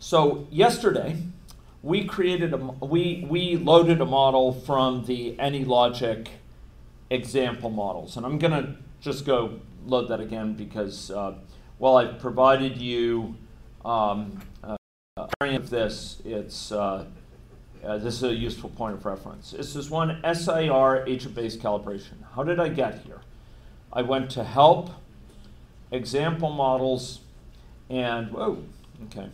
So yesterday, we created a we we loaded a model from the AnyLogic example models, and I'm gonna just go load that again because uh, while I've provided you um, uh, of this, it's uh, uh, this is a useful point of reference. This is one SIR agent-based calibration. How did I get here? I went to help, example models, and whoa, okay.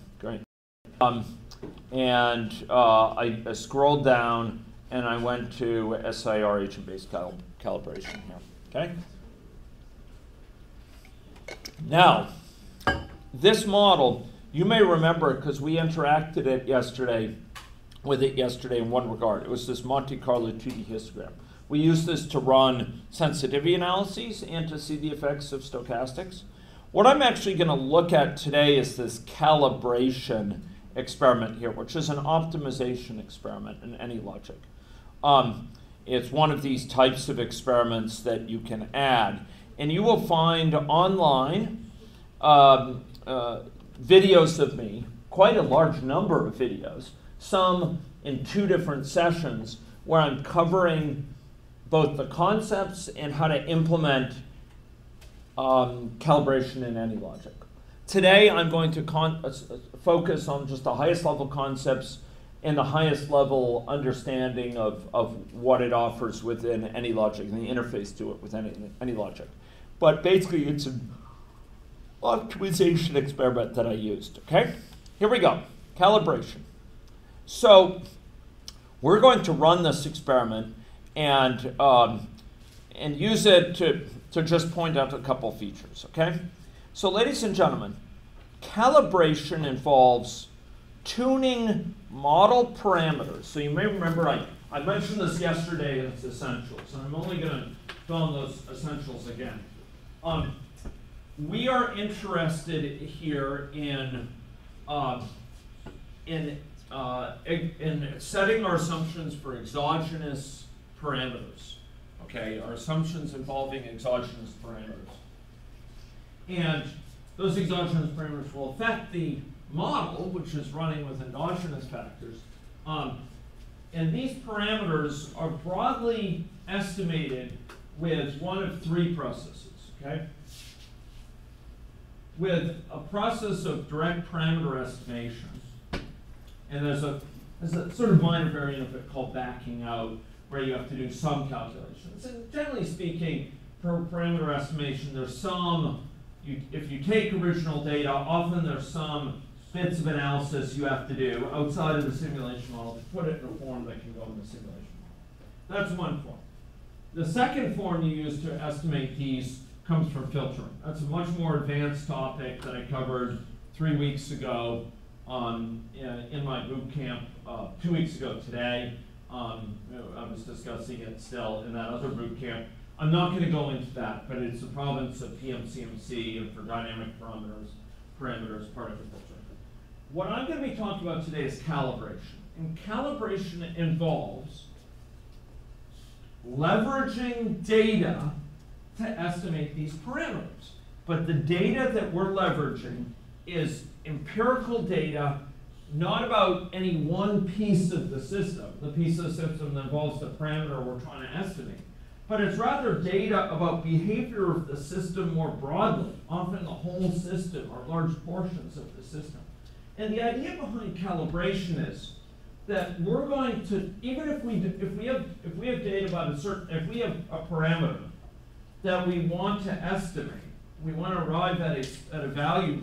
Um, and uh, I, I, scrolled down and I went to SIR agent-based cal calibration here. Okay. Now, this model, you may remember because we interacted it yesterday with it yesterday in one regard. It was this Monte Carlo 2D histogram. We use this to run sensitivity analyses and to see the effects of stochastics. What I'm actually going to look at today is this calibration experiment here, which is an optimization experiment in AnyLogic. Um, it's one of these types of experiments that you can add. And you will find online um, uh, videos of me, quite a large number of videos, some in two different sessions, where I'm covering both the concepts and how to implement um, calibration in AnyLogic. Today, I'm going to uh, focus on just the highest level concepts and the highest level understanding of, of what it offers within AnyLogic and the interface to it with any, logic. But basically, it's an optimization experiment that I used. Okay? Here we go calibration. So, we're going to run this experiment and, um, and use it to, to just point out a couple features. Okay? So, ladies and gentlemen, calibration involves tuning model parameters. So, you may remember I, I mentioned this yesterday in its essentials, and I'm only going to fill in those essentials again. Um, we are interested here in, uh, in, uh, in setting our assumptions for exogenous parameters. Okay, our assumptions involving exogenous parameters. And those exogenous parameters will affect the model, which is running with endogenous factors. Um, and these parameters are broadly estimated with one of three processes, okay? With a process of direct parameter estimation, and there's a, there's a sort of minor variant of it called backing out, where you have to do some calculations. And generally speaking, for parameter estimation, there's some, you, if you take original data, often there's some bits of analysis you have to do outside of the simulation model to put it in a form that can go in the simulation model. That's one form. The second form you use to estimate these comes from filtering. That's a much more advanced topic that I covered three weeks ago um, in my boot camp, uh, two weeks ago today. Um, I was discussing it still in that other boot camp. I'm not going to go into that, but it's the province of PMCMC and for dynamic parameters, parameters part of the filtering. What I'm going to be talking about today is calibration. And calibration involves leveraging data to estimate these parameters. But the data that we're leveraging is empirical data, not about any one piece of the system, the piece of the system that involves the parameter we're trying to estimate, but it's rather data about behavior of the system more broadly, often the whole system or large portions of the system. And the idea behind calibration is that we're going to, even if we, if we have, if we have data about a certain, if we have a parameter that we want to estimate, we want to arrive at a, at a value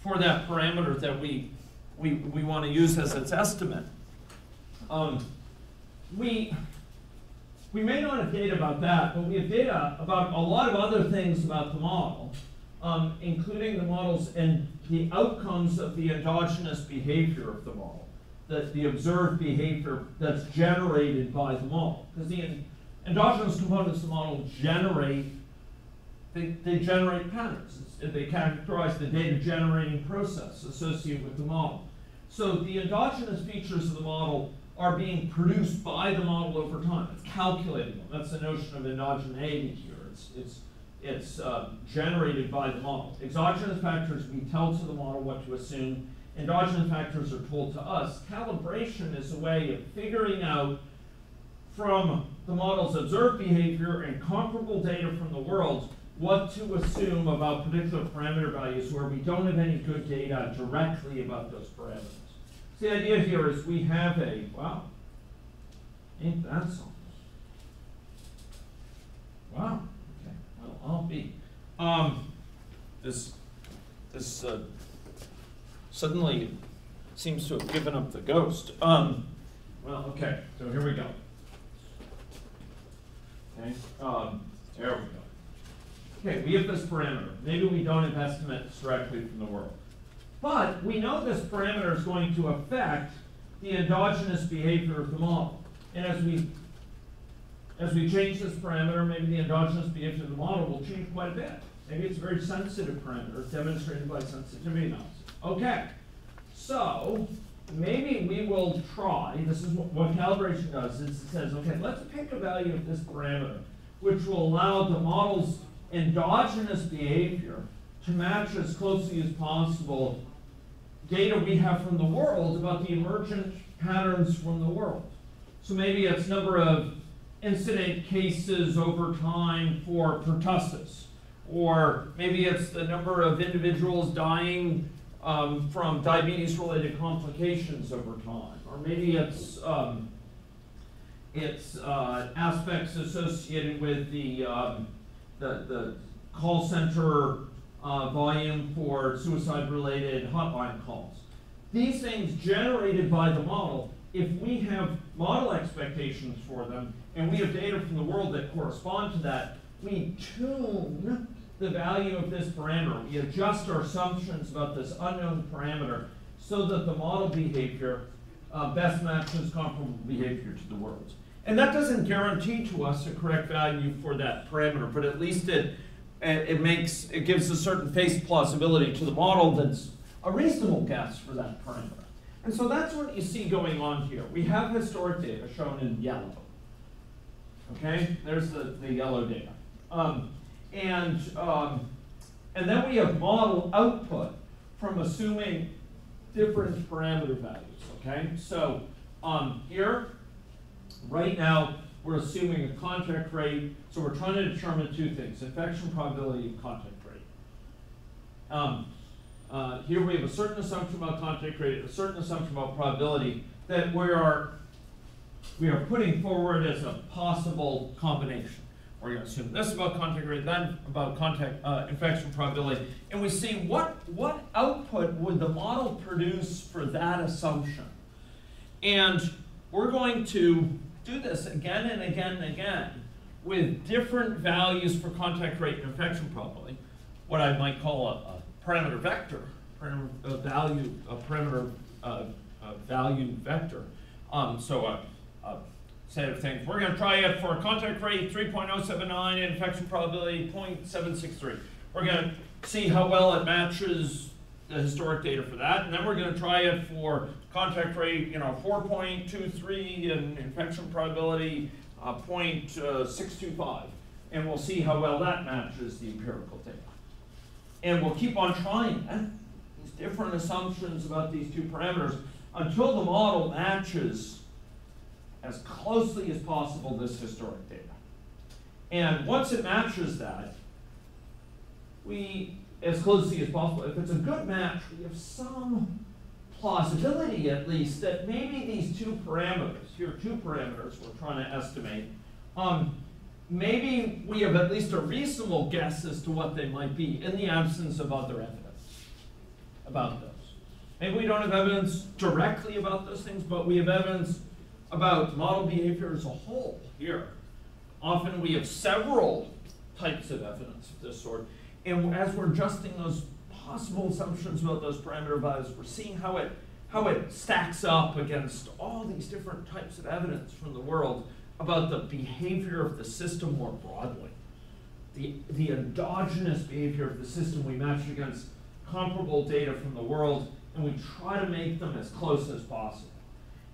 for that parameter that we, we, we want to use as its estimate. Um, we, we may not have data about that, but we have data about a lot of other things about the model, um, including the models and the outcomes of the endogenous behavior of the model, the, the observed behavior that's generated by the model. Because the endogenous components of the model generate they, they generate patterns. they characterize the data generating process associated with the model. So the endogenous features of the model are being produced by the model over time. It's calculating them. That's the notion of endogeneity here. It's, it's, it's uh, generated by the model. Exogenous factors, we tell to the model what to assume, endogenous factors are told to us. Calibration is a way of figuring out from the model's observed behavior and comparable data from the world what to assume about particular parameter values where we don't have any good data directly about those parameters. The idea here is we have a, wow, ain't that something? Wow, okay, well, I'll be. Um, this, this uh, suddenly seems to have given up the ghost. Um, well, okay, so here we go. Okay, um, there we go. Okay, we have this parameter. Maybe we don't have estimates directly from the world. But we know this parameter is going to affect the endogenous behavior of the model. And as we as we change this parameter, maybe the endogenous behavior of the model will change quite a bit. Maybe it's a very sensitive parameter, demonstrated by sensitivity analysis. Okay, so maybe we will try, this is what, what calibration does, is it says, okay, let's pick a value of this parameter, which will allow the model's endogenous behavior to match as closely as possible data we have from the world about the emergent patterns from the world. So maybe it's number of incident cases over time for pertussis, or maybe it's the number of individuals dying um, from diabetes-related complications over time, or maybe it's um, it's uh, aspects associated with the um, the, the call center uh, volume for suicide-related hotline calls. These things generated by the model, if we have model expectations for them, and we have data from the world that correspond to that, we tune the value of this parameter. We adjust our assumptions about this unknown parameter so that the model behavior uh, best matches comparable behavior to the world. And that doesn't guarantee to us a correct value for that parameter, but at least it, it makes, it gives a certain face plausibility to the model that's a reasonable guess for that parameter. And so that's what you see going on here. We have historic data shown in yellow. Okay, there's the, the yellow data. Um, and, um, and then we have model output from assuming different parameter values, okay? So um, here, right now, we're assuming a contact rate, so we're trying to determine two things, infection probability and contact rate. Um, uh, here we have a certain assumption about contact rate, a certain assumption about probability that we are, we are putting forward as a possible combination. We're going to assume this about contact rate, then about contact uh, infection probability, and we see what, what output would the model produce for that assumption. And we're going to do this again and again and again with different values for contact rate and infection probability, what I might call a, a parameter vector, parameter a value, a parameter uh, a value vector. Um, so a, a set of things. We're going to try it for a contact rate 3.079 and infection probability 0.763. We're going to see how well it matches the historic data for that, and then we're going to try it for contact rate, you know, 4.23 and infection probability uh, 0.625, and we'll see how well that matches the empirical data. And we'll keep on trying that, these different assumptions about these two parameters until the model matches as closely as possible this historic data. And once it matches that, we, as closely as possible, if it's a good match, we have some plausibility at least that maybe these two parameters, here two parameters we're trying to estimate, um, maybe we have at least a reasonable guess as to what they might be in the absence of other evidence about those. Maybe we don't have evidence directly about those things, but we have evidence about model behavior as a whole here. Often we have several types of evidence of this sort, and as we're adjusting those possible assumptions about those parameter values, we're seeing how it how it stacks up against all these different types of evidence from the world about the behavior of the system more broadly. The, the endogenous behavior of the system we match against comparable data from the world, and we try to make them as close as possible.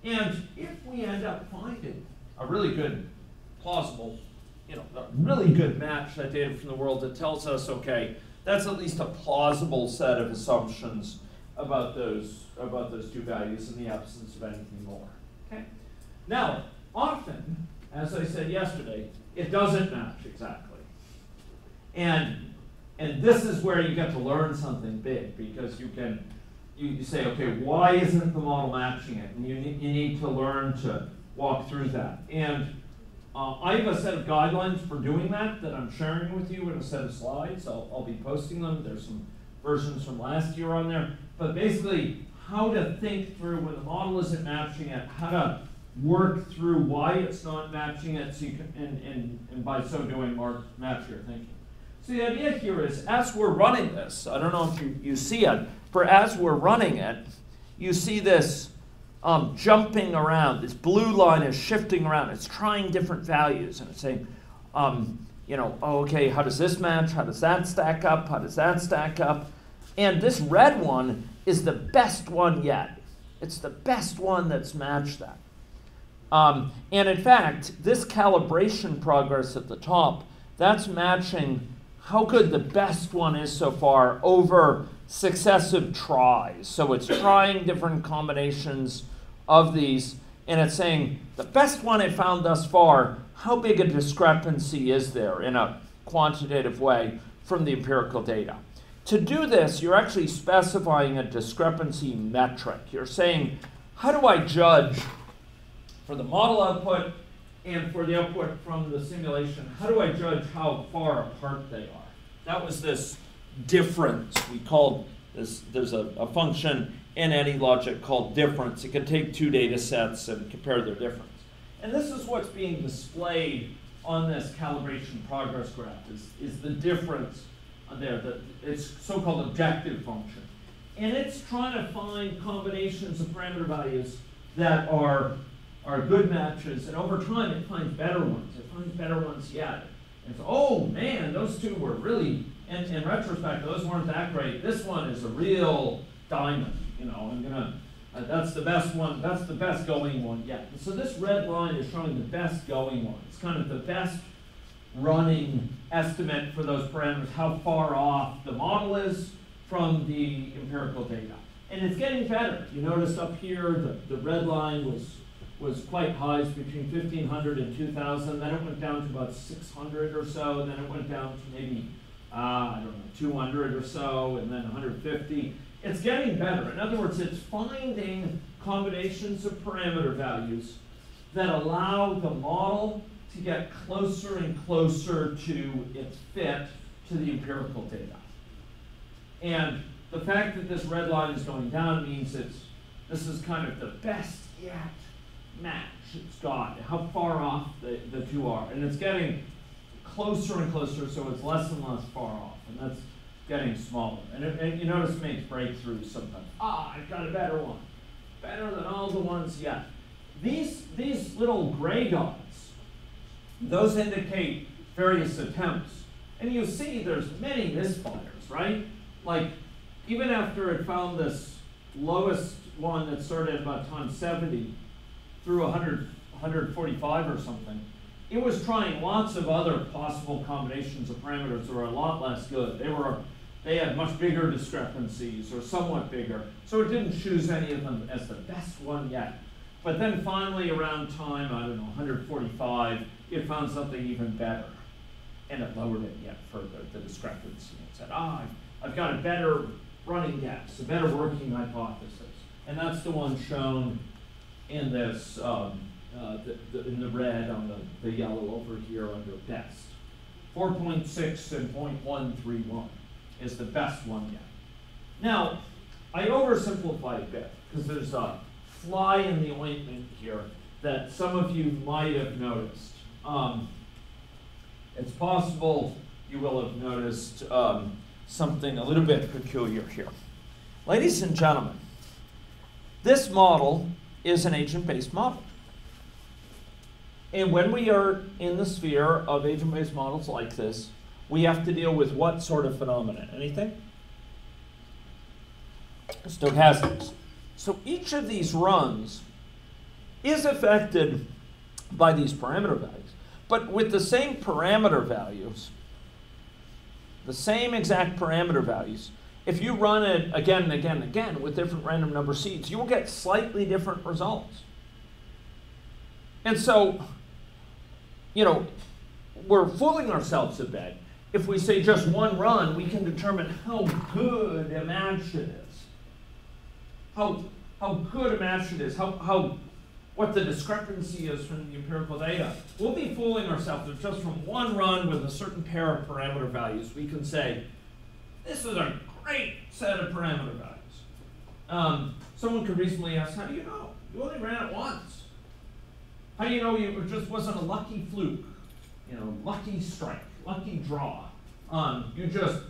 And if we end up finding a really good, plausible, you know, a really good match, that data from the world that tells us, okay, that's at least a plausible set of assumptions about those about those two values in the absence of anything more. Okay. Now, often, as I said yesterday, it doesn't match exactly. And and this is where you get to learn something big because you can you, you say, okay, why isn't the model matching it? And you need, you need to learn to walk through that. And uh, I have a set of guidelines for doing that that I'm sharing with you in a set of slides. I'll, I'll be posting them. There's some versions from last year on there. But basically, how to think through when the model isn't matching it, how to work through why it's not matching it, so you can, and, and, and by so doing, mark, match your thinking. So the idea here is, as we're running this, I don't know if you, you see it, for as we're running it, you see this um, jumping around. This blue line is shifting around. It's trying different values, and it's saying, um, you know, oh, okay, how does this match? How does that stack up? How does that stack up? And this red one is the best one yet. It's the best one that's matched that. Um, and in fact, this calibration progress at the top, that's matching how good the best one is so far over successive tries. So it's trying different combinations of these, and it's saying the best one I found thus far, how big a discrepancy is there in a quantitative way from the empirical data? To do this, you're actually specifying a discrepancy metric. You're saying, how do I judge for the model output and for the output from the simulation, how do I judge how far apart they are? That was this difference. We called this, there's a, a function in AnyLogic called difference. It can take two data sets and compare their difference. And this is what's being displayed on this calibration progress graph is, is the difference there, the, it's so-called objective function. And it's trying to find combinations of parameter values that are, are good matches, and over time it finds better ones. It finds better ones yet. And so, oh man, those two were really, in, in retrospect, those weren't that great. This one is a real diamond, you know, I'm gonna, uh, that's the best one, that's the best going one yet. So this red line is showing the best going one. It's kind of the best running estimate for those parameters, how far off the model is from the empirical data. And it's getting better. You notice up here, the, the red line was, was quite high, it's between 1500 and 2000. Then it went down to about 600 or so. Then it went down to maybe, uh, I don't know, 200 or so, and then 150. It's getting better. In other words, it's finding combinations of parameter values that allow the model to get closer and closer to its fit to the empirical data. And the fact that this red line is going down means it's this is kind of the best yet match it's got, how far off the, the two are. And it's getting closer and closer, so it's less and less far off. And that's getting smaller. And, it, and you notice it makes breakthroughs sometimes. Ah, I've got a better one. Better than all the ones yet. These, these little gray dots those indicate various attempts. And you see there's many misfires, right? Like, even after it found this lowest one that started about time 70 through 100, 145 or something, it was trying lots of other possible combinations of parameters that were a lot less good. They were they had much bigger discrepancies or somewhat bigger. So it didn't choose any of them as the best one yet. But then finally around time, I don't know, 145, it found something even better. And it lowered it yet further, the discrepancy. It said, ah, I've got a better running guess, a better working hypothesis. And that's the one shown in this, um, uh, the, the, in the red on the, the yellow over here under best. 4.6 and 0.131 is the best one yet. Now, I oversimplified a bit because there's a fly in the ointment here that some of you might have noticed. Um, it's possible you will have noticed um, something a little bit peculiar here. Ladies and gentlemen, this model is an agent-based model. And when we are in the sphere of agent-based models like this, we have to deal with what sort of phenomena? Anything? Stochastics. So each of these runs is affected by these parameter values. But with the same parameter values, the same exact parameter values, if you run it again and again and again with different random number seeds, you will get slightly different results. And so, you know, we're fooling ourselves a bit. If we say just one run, we can determine how good a match it is. How, how good a match it is, how, how, what the discrepancy is from the empirical data. We'll be fooling ourselves if just from one run with a certain pair of parameter values, we can say, this is a great set of parameter values. Um, someone could recently ask, how do you know? You only ran it once. How do you know it just wasn't a lucky fluke? You know, lucky strike, lucky draw. Um, you just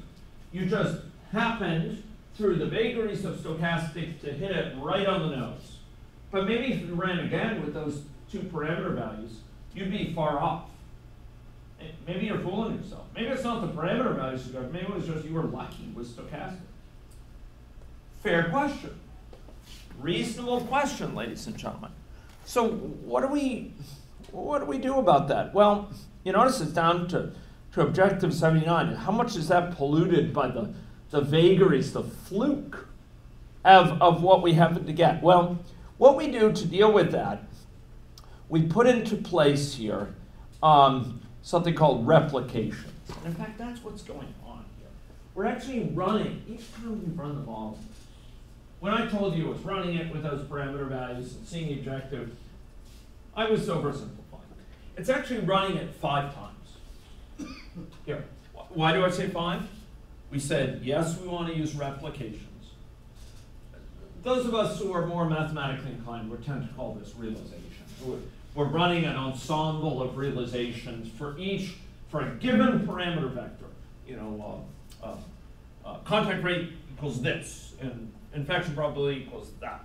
you just happened through the vagaries of stochastics to hit it right on the nose. But maybe if you ran again with those two parameter values, you'd be far off. Maybe you're fooling yourself. Maybe it's not the parameter values you got. Maybe it was just you were lucky with stochastic. Fair question. Reasonable question, ladies and gentlemen. So what do we what do we do about that? Well, you notice it's down to, to objective 79. How much is that polluted by the, the vagaries, the fluke of, of what we happen to get? Well, what we do to deal with that, we put into place here um, something called replication. And in fact, that's what's going on here. We're actually running, each time we run the model, when I told you I was running it with those parameter values and seeing the objective, I was oversimplifying. It's actually running it five times. Here, why do I say five? We said, yes, we want to use replications. Those of us who are more mathematically inclined, would tend to call this realization. We're running an ensemble of realizations for each, for a given parameter vector. You know, uh, uh, uh, contact rate equals this, and infection probability equals that.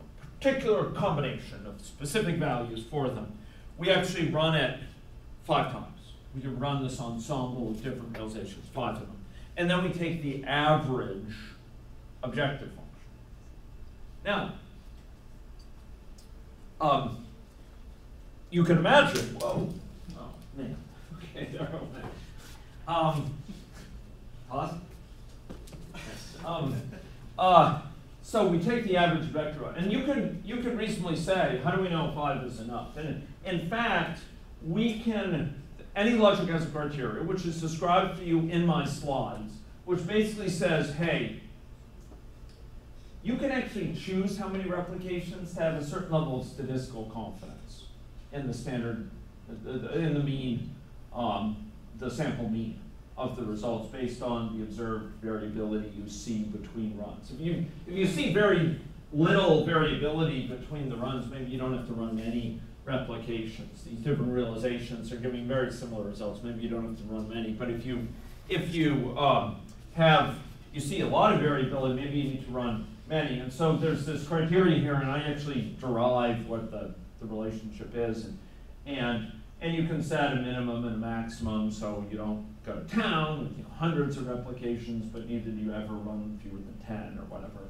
A particular combination of specific values for them we actually run it five times. We can run this ensemble of different realizations, five of them. And then we take the average objective function. Now, um, you can imagine, whoa, oh man, okay, there Um, pause. Um, uh, so we take the average vector, and you could, you can reasonably say, how do we know five is enough? And in fact, we can AnyLogic has a criteria, which is described to you in my slides, which basically says, hey, you can actually choose how many replications to have a certain level of statistical confidence in the standard, in the mean, um, the sample mean of the results based on the observed variability you see between runs. If you, if you see very little variability between the runs, maybe you don't have to run many replications. These different realizations are giving very similar results. Maybe you don't have to run many, but if you, if you um, have, you see a lot of variability, maybe you need to run many. And so there's this criteria here, and I actually derive what the, the relationship is. And, and and you can set a minimum and a maximum so you don't go to town with you know, hundreds of replications, but neither do you ever run fewer than 10 or whatever.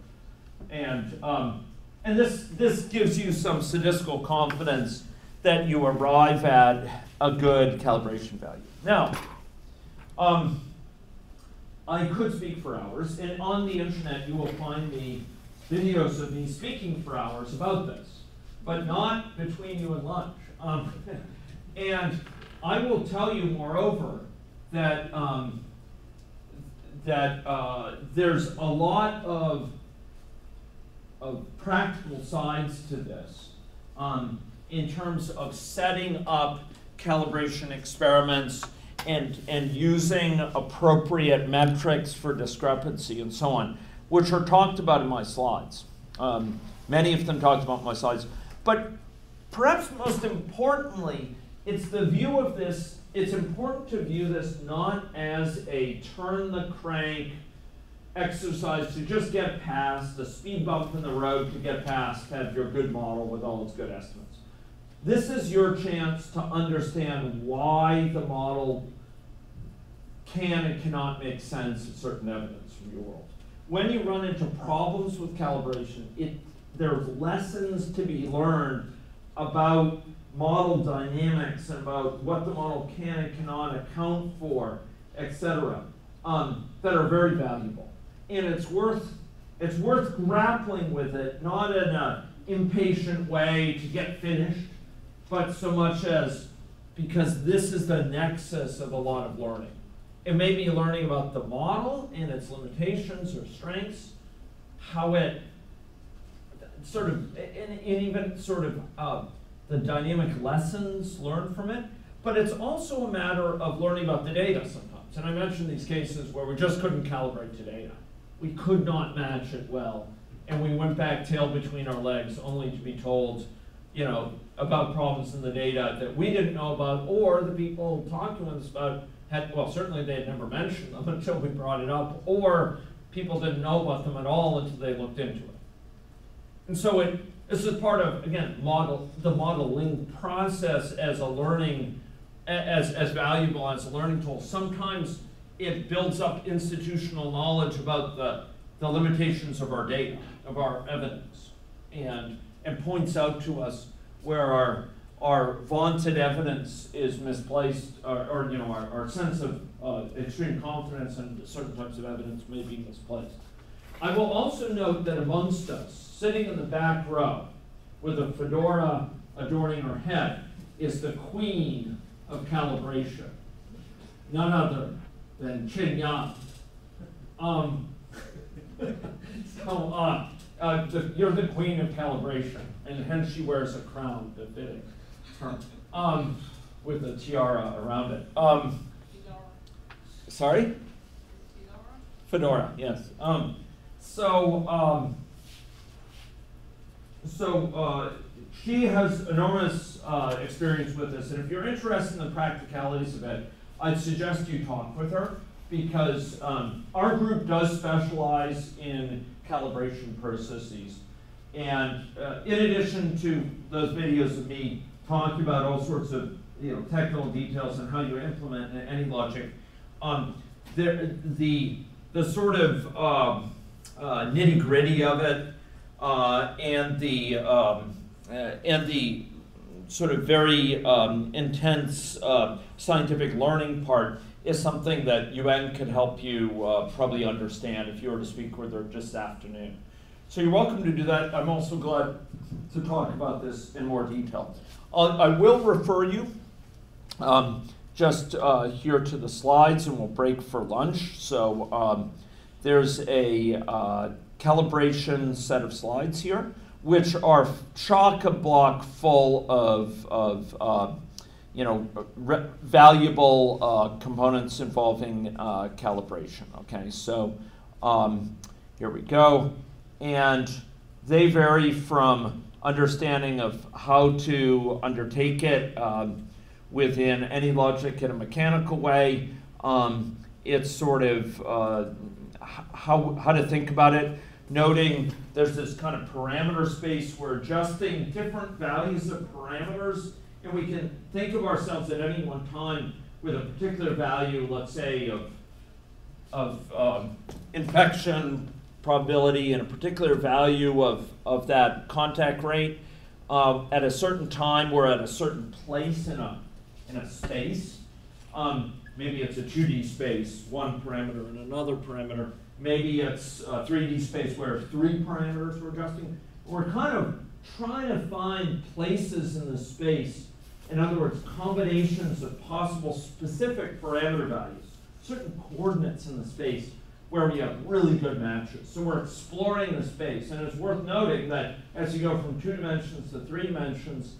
And, um, and this, this gives you some statistical confidence that you arrive at a good calibration value. Now, um, I could speak for hours, and on the internet you will find me videos of me speaking for hours about this, but not between you and lunch. Um, And I will tell you, moreover, that um, that uh, there's a lot of of practical sides to this um, in terms of setting up calibration experiments and and using appropriate metrics for discrepancy and so on, which are talked about in my slides. Um, many of them talked about in my slides, but perhaps most importantly it's the view of this, it's important to view this not as a turn the crank exercise to just get past, a speed bump in the road to get past, have your good model with all its good estimates. This is your chance to understand why the model can and cannot make sense of certain evidence from your world. When you run into problems with calibration, it, there's lessons to be learned about model dynamics and about what the model can and cannot account for, etc., um, that are very valuable. and it's worth it's worth grappling with it, not in an impatient way to get finished, but so much as because this is the nexus of a lot of learning. It may be learning about the model and its limitations or strengths, how it sort of, and, and even sort of uh, the dynamic lessons learned from it, but it's also a matter of learning about the data sometimes. And I mentioned these cases where we just couldn't calibrate the data. We could not match it well, and we went back tail between our legs only to be told, you know, about problems in the data that we didn't know about, or the people talking to us about had, well, certainly they had never mentioned them until we brought it up, or people didn't know about them at all until they looked into it. And so it, this is part of, again, model, the modeling process as a learning, as, as valuable as a learning tool. Sometimes it builds up institutional knowledge about the, the limitations of our data, of our evidence, and, and points out to us where our, our vaunted evidence is misplaced, or, or you know, our, our sense of uh, extreme confidence in certain types of evidence may be misplaced. I will also note that amongst us, sitting in the back row with a fedora adorning her head is the queen of calibration, none other than Chin Yang. Um, so, uh, uh, the, you're the queen of calibration, and hence she wears a crown befitting her, um, with a tiara around it. Um, sorry? Fedora, yes. Um, so, um, so uh, she has enormous uh, experience with this, and if you're interested in the practicalities of it, I'd suggest you talk with her because um, our group does specialize in calibration processes. And uh, in addition to those videos of me talking about all sorts of you know technical details and how you implement AnyLogic, um, there, the the sort of um, nitty gritty of it uh, and the um, uh, and the sort of very um, intense uh, scientific learning part is something that UN could help you uh, probably understand if you were to speak with her this afternoon. So you're welcome to do that. I'm also glad to talk about this in more detail. I'll, I will refer you um, just uh, here to the slides and we'll break for lunch. So um, there's a uh, calibration set of slides here, which are chock a block full of, of uh, you know, valuable uh, components involving uh, calibration. Okay, so um, here we go. And they vary from understanding of how to undertake it um, within AnyLogic in a mechanical way. Um, it's sort of uh, how, how to think about it noting there's this kind of parameter space where adjusting different values of parameters, and we can think of ourselves at any one time with a particular value, let's say, of, of um, infection probability and a particular value of, of that contact rate. Uh, at a certain time, we're at a certain place in a, in a space. Um, maybe it's a 2D space, one parameter and another parameter Maybe it's a 3D space where three parameters we're adjusting. We're kind of trying to find places in the space, in other words, combinations of possible specific parameter values, certain coordinates in the space where we have really good matches. So we're exploring the space, and it's worth noting that as you go from two dimensions to three dimensions,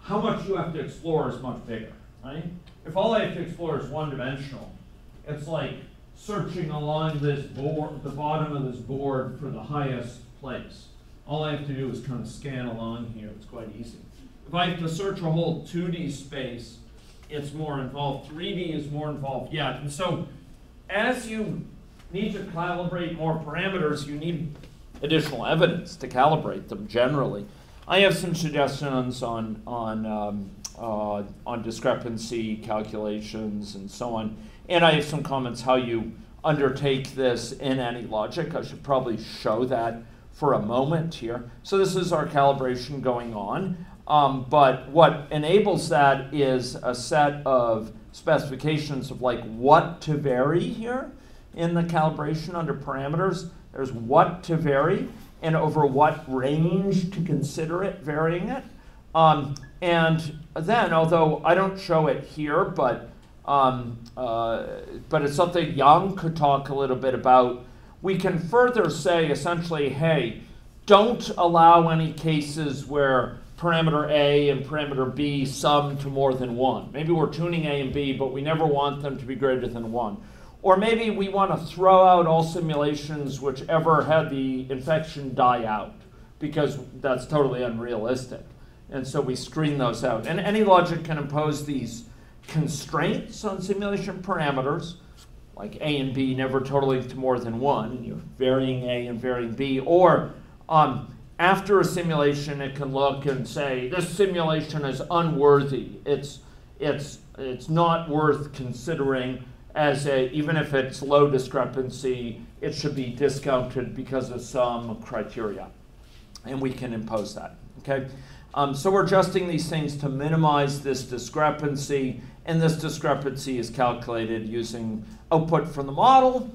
how much you have to explore is much bigger, right? If all I have to explore is one dimensional, it's like searching along this board, the bottom of this board for the highest place. All I have to do is kind of scan along here. It's quite easy. If I have to search a whole 2D space, it's more involved. 3D is more involved yet. And so as you need to calibrate more parameters, you need additional evidence to calibrate them generally. I have some suggestions on, on, um, uh, on discrepancy calculations and so on. And I have some comments how you undertake this in AnyLogic. I should probably show that for a moment here. So this is our calibration going on. Um, but what enables that is a set of specifications of like what to vary here. in the calibration under parameters. There's what to vary and over what range to consider it varying it. Um, and then, although I don't show it here, but um, uh, but it's something Young could talk a little bit about. We can further say essentially, hey, don't allow any cases where parameter A and parameter B sum to more than one. Maybe we're tuning A and B, but we never want them to be greater than one. Or maybe we want to throw out all simulations which ever had the infection die out, because that's totally unrealistic. And so we screen those out. And AnyLogic can impose these constraints on simulation parameters, like A and B never totaling to more than one, and you're varying A and varying B, or um, after a simulation, it can look and say, this simulation is unworthy. It's, it's, it's not worth considering as a, even if it's low discrepancy, it should be discounted because of some criteria. And we can impose that, okay? Um, so we're adjusting these things to minimize this discrepancy, and this discrepancy is calculated using output from the model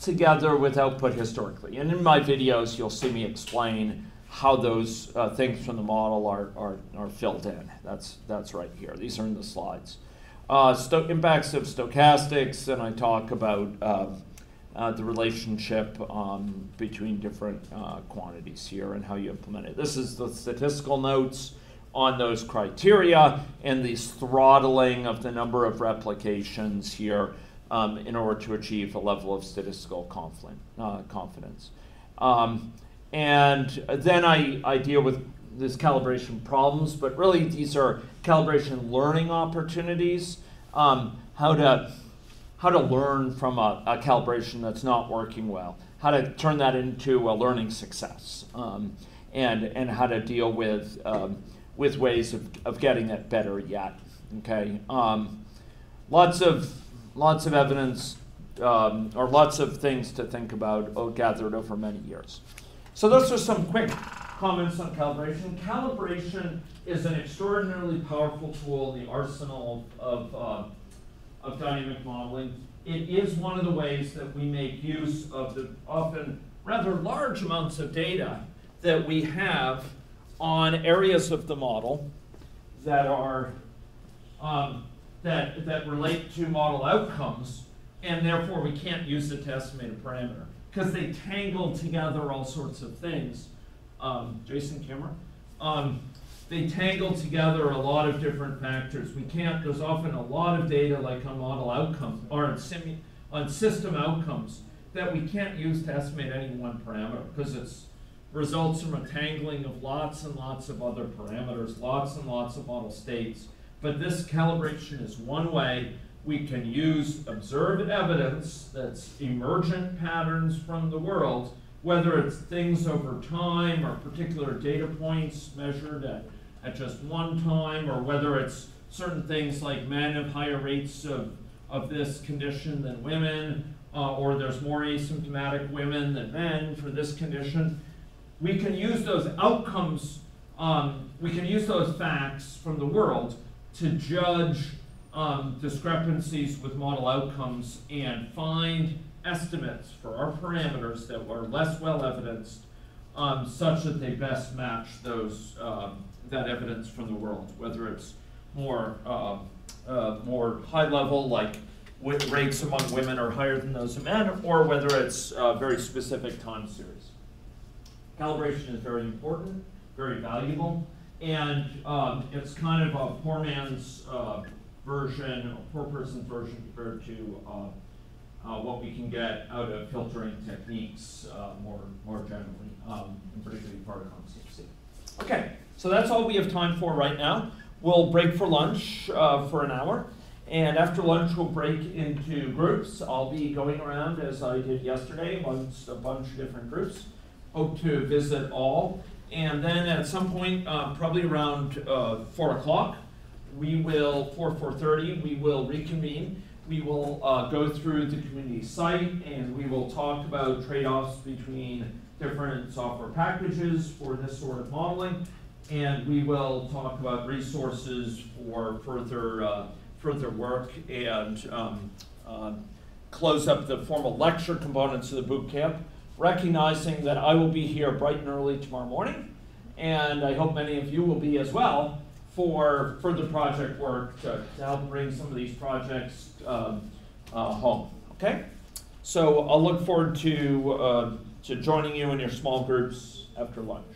together with output historically. And in my videos, you'll see me explain how those uh, things from the model are, are, are filled in. That's, that's right here. These are in the slides. Uh, impacts of stochastics, and I talk about uh, uh, the relationship um, between different uh, quantities here and how you implement it. This is the statistical notes on those criteria and these throttling of the number of replications here um, in order to achieve a level of statistical uh, confidence. Um, and then I, I deal with these calibration problems, but really these are calibration learning opportunities. Um, how to how to learn from a, a, calibration that's not working well, how to turn that into a learning success, um, and, and how to deal with, um, with ways of, of getting it better yet. Okay, um, lots of lots of evidence um, or lots of things to think about uh, gathered over many years. So those are some quick comments on calibration. Calibration is an extraordinarily powerful tool in the arsenal of, uh, of dynamic modeling. It is one of the ways that we make use of the often rather large amounts of data that we have on areas of the model that are um, that, that relate to model outcomes, and therefore we can't use it to estimate a parameter because they tangle together all sorts of things. Um, Jason camera. Um, they tangle together a lot of different factors. We can't, there's often a lot of data like on model outcomes or on, simu, on system outcomes that we can't use to estimate any one parameter because it results from a tangling of lots and lots of other parameters, lots and lots of model states. But this calibration is one way we can use observed evidence that's emergent patterns from the world, whether it's things over time or particular data points measured at at just one time, or whether it's certain things like men have higher rates of, of this condition than women, uh, or there's more asymptomatic women than men for this condition. We can use those outcomes, um, we can use those facts from the world to judge um, discrepancies with model outcomes and find estimates for our parameters that were less well evidenced um, such that they best match those um, that evidence from the world, whether it's more uh, uh, more high level, like rates among women are higher than those of men, or whether it's uh, very specific time series. Calibration is very important, very valuable, and um, it's kind of a poor man's uh, version, a poor person's version compared to uh, uh, what we can get out of filtering techniques more, more generally, um, and particularly particle CFC. Okay. So that's all we have time for right now. We'll break for lunch uh, for an hour. And after lunch, we'll break into groups. I'll be going around as I did yesterday, amongst a bunch of different groups. Hope to visit all. And then at some point, uh, probably around uh, 4 o'clock, we will, 4, 4.30, we will reconvene. We will uh, go through the community site and we will talk about trade-offs between different software packages for this sort of modeling and we will talk about resources for further uh, further work and um, uh, close up the formal lecture components of the boot camp, recognizing that I will be here bright and early tomorrow morning, and I hope many of you will be as well for further project work to, to help bring some of these projects um, uh, home. Okay? So I'll look forward to, uh, to joining you in your small groups after lunch.